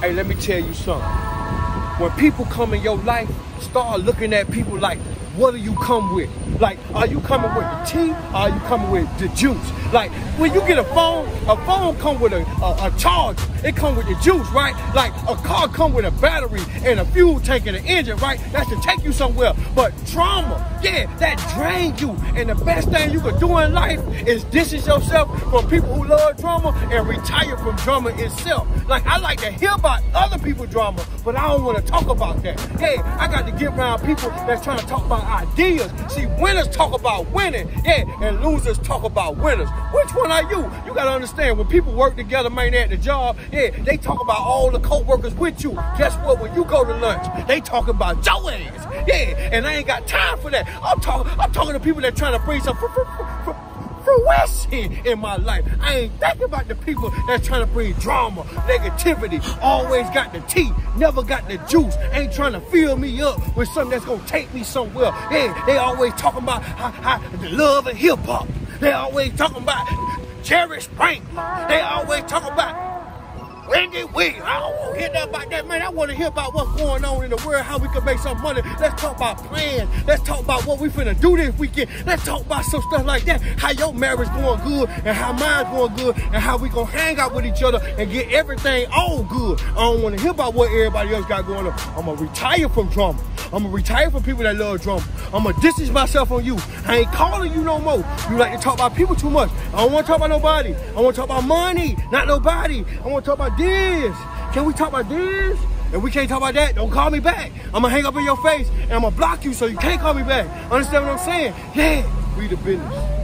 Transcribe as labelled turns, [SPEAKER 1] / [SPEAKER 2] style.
[SPEAKER 1] Hey, let me tell you something. When people come in your life, start looking at people like, what do you come with? Like, are you coming with the tea? Are you coming with the juice? Like, when you get a phone, a phone come with a, a, a charge. It come with the juice, right? Like, a car come with a battery and a fuel tank and an engine, right? That's to take you somewhere. But drama, yeah, that drains you. And the best thing you can do in life is distance yourself from people who love drama and retire from drama itself. Like, I like to hear about other people's drama, but I don't want to talk about that. Hey, I got to get around people that's trying to talk about ideas. See, winners talk about winning, yeah, and losers talk about winners. Which one are you? You gotta understand when people work together, man, at the job, yeah, they talk about all the co-workers with you. Guess what? When you go to lunch, they talk about your ass. Yeah, and I ain't got time for that. I'm talking, I'm talking to people that trying to bring some fruition in my life. I ain't thinking about the people that's trying to bring drama, negativity, always got the tea, never got the juice, ain't trying to fill me up with something that's gonna take me somewhere. Yeah, they always talking about how, the love and hip hop. They always talking about Jerry Springer. They always talking about Wendy Williams. I don't want to hear that about that, man. I want to hear about what's going on in the world, how we can make some money. Let's talk about plans. Let's talk about what we finna do this weekend. Let's talk about some stuff like that. How your marriage going good and how mine's going good and how we gonna hang out with each other and get everything all good. I don't want to hear about what everybody else got going on. I'm gonna retire from drama. I'm gonna retire from people that love drama. I'm gonna distance myself on you. I ain't calling you no more. You like to talk about people too much. I don't want to talk about nobody. I want to talk about money, not nobody. I want to talk about this. Can we talk about this? If we can't talk about that, don't call me back. I'm gonna hang up in your face and I'm gonna block you so you can't call me back. Understand what I'm saying? Yeah, we the business.